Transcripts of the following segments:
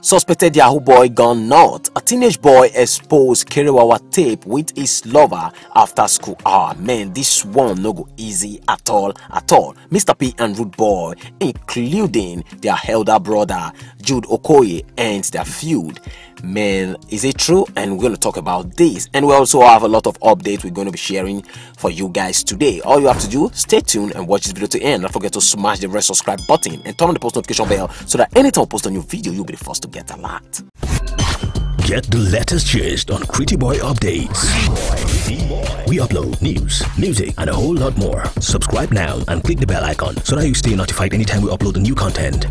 Suspected Yahoo boy gone north. A teenage boy exposed Kerewawa tape with his lover after school hour. Man, this one no go easy at all, at all. Mr. P and Rudeboy, including their elder brother Jude Okoye and their feud. Man, is it true? And we're going to talk about this. And we also have a lot of updates we're going to be sharing for you guys today. All you have to do, stay tuned and watch this video to end. Don't forget to smash the red subscribe button and turn on the post notification bell so that anytime I post a new video, you'll be the first to get alert. Get the latest gist on Crityboy Updates. We upload news, music, and a whole lot more. Subscribe now and click the bell icon so that you stay notified anytime we upload a new content.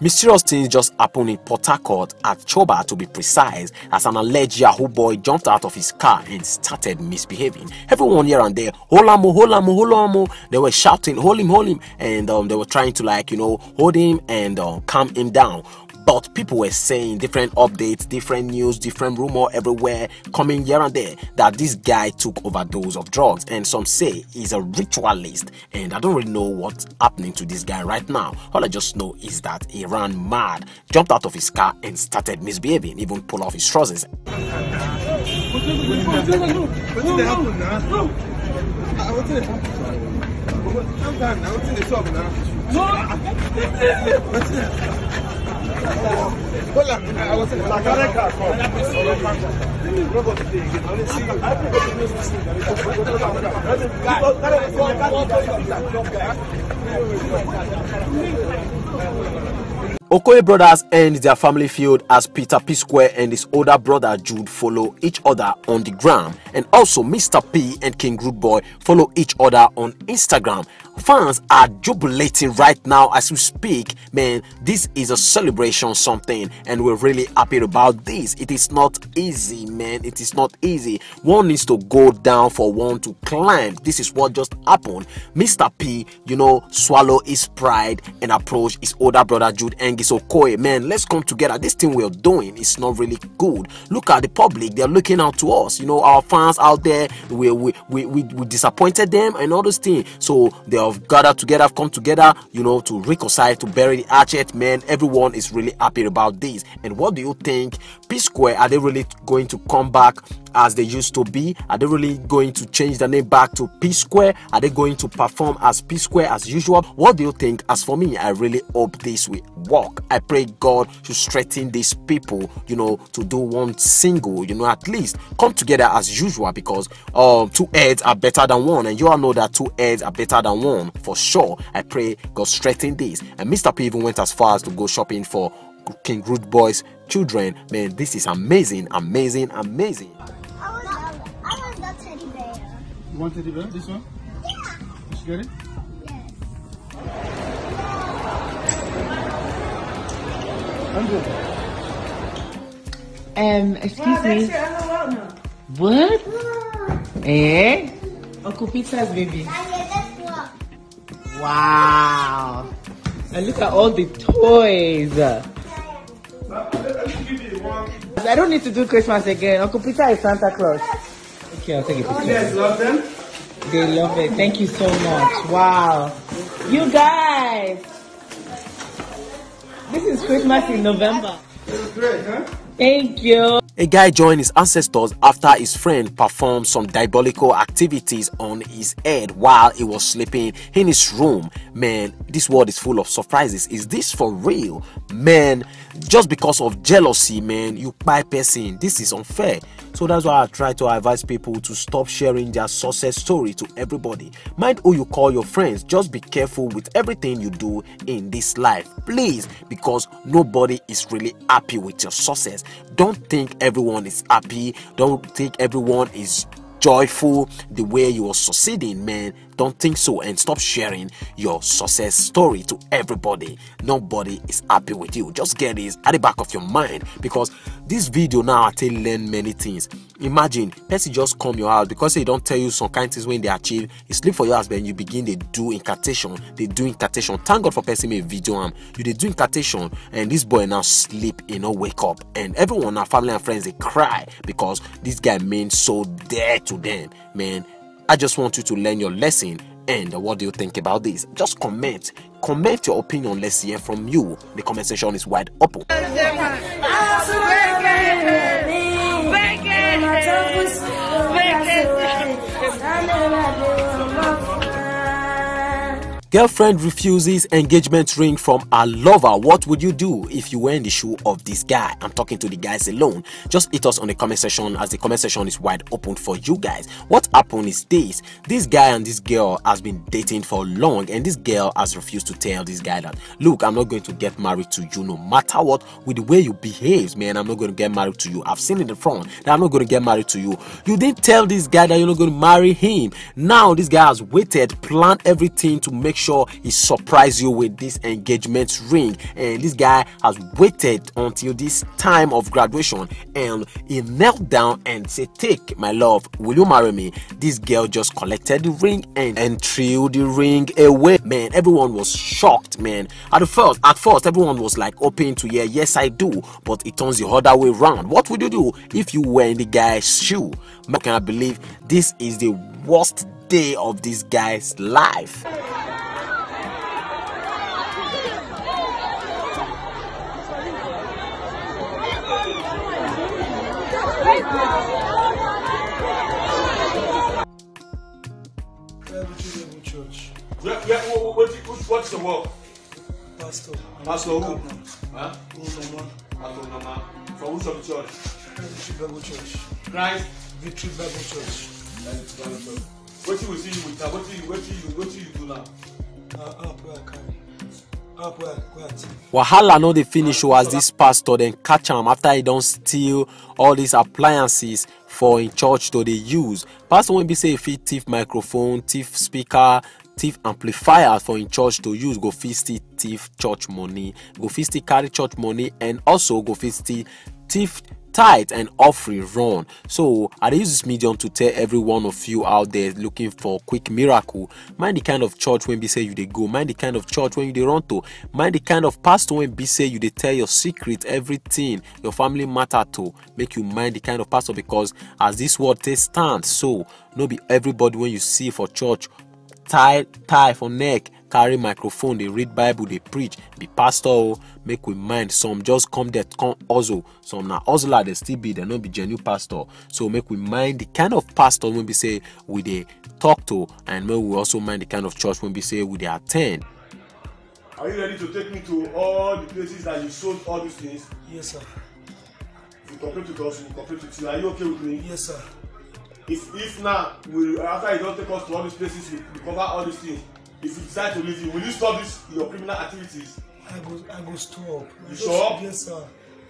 Mysterious things just happened in Port Harcourt at Choba to be precise as an alleged Yahoo boy jumped out of his car and started misbehaving. Everyone here and there, hold him, hold Holamo, Holamo, Holamo, they were shouting, hold him, hold him, and um, they were trying to like, you know, hold him and uh, calm him down but people were saying different updates different news different rumor everywhere coming here and there that this guy took overdose of drugs. And some say he's a ritualist and i don't really know what's happening to this guy right now. All i just know is that he ran mad jumped out of his car and started misbehaving even pull off his trousers Okoye brothers end their family feud as Peter P Square and his older brother Jude follow each other on the gram, and also Mr. P and King Rudeboy follow each other on Instagram. Fans are jubilating right now as we speak. Man, this is a celebration, something, and we're really happy about this. It is not easy, man. It is not easy. One needs to go down for one to climb. This is what just happened. Mr. P, you know, swallow his pride and approach his older brother Jude Engees Okoye. Man, let's come together. This thing we're doing is not really good. Look at the public, they're looking out to us. You know, our fans out there, we we we, we, we disappointed them and all those things. So they have gathered together, come together, you know, to reconcile, to bury the hatchet. Man, everyone is really happy about this. And what do you think? P Square, are they really going to come back as they used to be? Are they really going to change the name back to P Square? Are they going to perform as P Square as usual? What do you think? As for me, I really hope this will work. I pray God to strengthen these people, you know, to do one single, you know, at least come together as usual because um two heads are better than one, and you all know that two heads are better than one for sure. I pray God strengthen this. And Mr. P even went as far as to go shopping for King Rudeboy's children. Man, this is amazing, amazing, amazing. You want teddy bear? This one? Yeah. You get it? Yes. Andrew. Um, excuse me. What? Eh? Uncle Peter's baby. And the next one. Wow. And look at all the toys. I don't need to do Christmas again. Uncle Peter is Santa Claus. Okay, I'll take a picture. Oh, yes, love them. They love it. Thank you so much. Wow. You guys. This is Christmas in November. It was great, huh? Thank you. A guy joined his ancestors after his friend performed some diabolical activities on his head while he was sleeping in his room. Man, this world is full of surprises. Is this for real? Man, just because of jealousy, man, you buy person. This is unfair. So that's why I try to advise people to stop sharing their success story to everybody. Mind who you call your friends. Just be careful with everything you do in this life, please, because nobody is really happy with your success. Don't think everyone is happy. Don't think everyone is joyful the way you are succeeding, man. Don't think so and stop sharing your success story to everybody. Nobody is happy with you. Just get this at the back of your mind because this video now I tell learn many things. Imagine person just come your house because they don't tell you some kind of things when they achieve. You sleep for your husband, you begin they do incantation. They do incantation. Thank God for person make video am. You they do incantation and this boy now sleep, you know, wake up and everyone, our family and friends, they cry because this guy means so dead to them, man. I just want you to learn your lesson And what do you think about this? Just comment. Comment your opinion. Let's hear from you. The comment section is wide open. Girlfriend refuses engagement ring from her lover. What would you do if you were in the shoe of this guy? I'm talking to the guys alone. Just hit us on the comment section as the comment section is wide open for you guys. What happened is this this guy and this girl has been dating for long, and this girl has refused to tell this guy that look, I'm not going to get married to you no matter what. With the way you behave, man, I'm not going to get married to you. I've seen it in the front that I'm not going to get married to you. You didn't tell this guy that you're not going to marry him. Now this guy has waited, planned everything to make sure he surprise you with this engagement ring. And this guy has waited until this time of graduation. And he knelt down and said take my love will you marry me? This girl just collected the ring and, and threw the ring away. Man everyone was shocked man. At first at first everyone was like open to hear yes i do. But it turns the other way around what would you do if you were in the guy's shoe? Man, can i believe this is the worst day of this guy's life Yeah, yeah, what, what, what, what's the work? Pastor. Pastor who? Governor. Huh? Governor. Pastor Nama. From which of the church? Victory Bible Church. Christ. Victory Bible Church. What you will see with now? What you, what you, what you do now? Uh, up where I carry. Up where, where I thief. wahala no dey finish o as dis pastor dem catch am after e don steal all dis appliances for im church to dey use pastor wey be say e fit thief microphone thief speaker thief amplifier for im church to use go fit still thief church money. Go fit still carry church money and also go fit still thief tithe and offering run. So i use this medium to tell every one of you out there looking for quick miracle. Mind the kind of church when be say you dey go. Mind the kind of church when you dey run to. Mind the kind of pastor when be say you dey tell your secret everything your family matter to. Make you mind the kind of pastor because as this word take stand so no be everybody wey you see for church tie tie for neck carry microphone dey read bible dey preach be pastor o make we mind some just come there come hustle some na hustler dey still be dem no be genuine pastor so make we mind the kind of pastor wey be say we dey talk to and make we also mind the kind of church wey be say we dey at ten d. Are you ready to take me to all the places that you sold all these things? Yes, sir. You complete with us, we complete with you. Are you okay with me? Yes, sir. If if now we after you don take us to all these places, we, we cover all these things. If you decide to leave you, will you stop this your criminal activities? I go, I go stop. You sure? Yes, sir.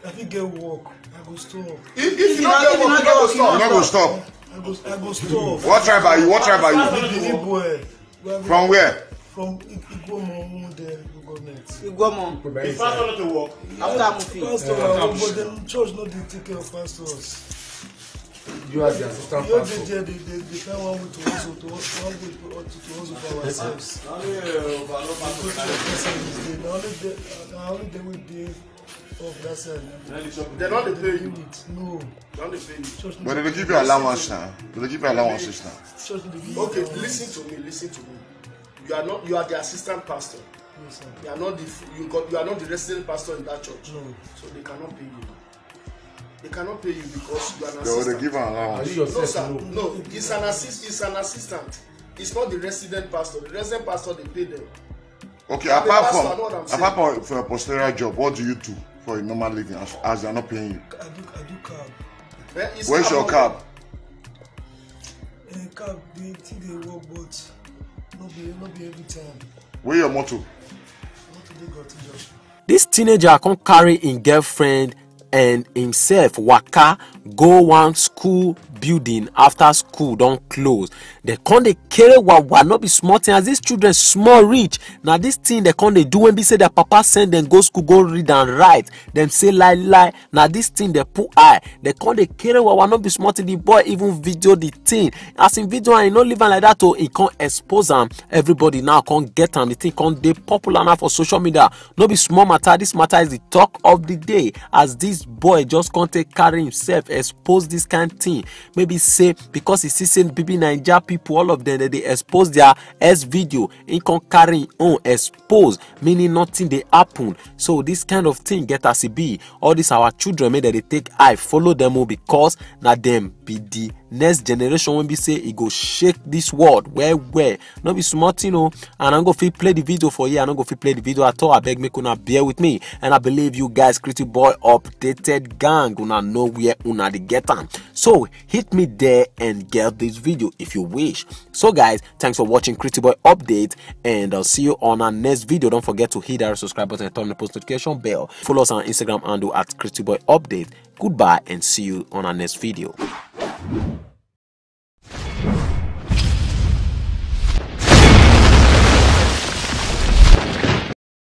I fit get work. I go stop. If if you no get work, you no go stop. You no go stop. I go, I go stop. What tribe are you? What tribe are you? Boy. Where- From where? From Igbomo, the government. Igbomo If pastor not to work, after Mufi. Pastor, the church no dey take care of pastors. You are the assistant pastor. they, they, they, they find one way to hustle, to hustle, one way to, to, to hustle for ourselves. only uh. Na only they, na only they will dey of that side. Then the church- They don't dey pay you. Unit. No, They don't pay you. no But they dey give you allowance now. They dey give you allowances now. Okay, allowance. listen to me, listen to me. You are not you are the assistant pastor. Yes, sir. You are not the you got you are not the resident pastor in that church. No. So they cannot pay you. They cannot pay you because you are an They will assistant. give Are allowance. you No, sir. know? No, it's an assist. It's an assistant. It's not the resident pastor. The resident pastor they pay them. Okay, I'm a apart pastor, from apart from for a posterior job, what do you do for a normal living as, as they are not paying you? I do, I do cab. Eh, it's Where's your cab? Eh, cab, they think they work, but no be, no be every time. Where your motor? Not got to dis teenager come carry im girlfriend and himself waka go one school building after school don close. Dem come dey carry wawa no be small thing. As dis children small reach na dis thing dem come dey do when be say their papa send dem go school go read and write. Dem say lie lie. Na dis thing dem put eye. Dem come dey carry wawa no be small thing. The boy even video the thing. As him video am he no leave am like that o he come expose am. Everybody now come get am. The thing come dey popular now for social media. No be small matter. This matter is the talk of the day. As this this boy just come take carry himself expose this kind thing. Maybe say because he see say bb naija people all of them dey dey expose their s video him come carry him own expose meaning nothing dey happen. So this kind of thing get as e be. All this our children make dem dey take eye follow dem o because na dem be the next generation wey be say e go shake this world well well. No be small thing o and i no go fit play the video for here i no go fit play the video at all. Abeg make una bear with me. And i believe you guys Crityboy updated gang. Una know where una dey get am. So hit me there and get this video if you wish. So guys thanks for watching Crityboy update. And i'll see you on our next video. Don't forget to hit that subscribe button and turn the post notification bell. Follow us on instagram handle at Crityboy update. Goodbye and see you on our next video you